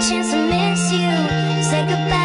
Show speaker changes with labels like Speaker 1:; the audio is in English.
Speaker 1: chance to miss you. Say goodbye.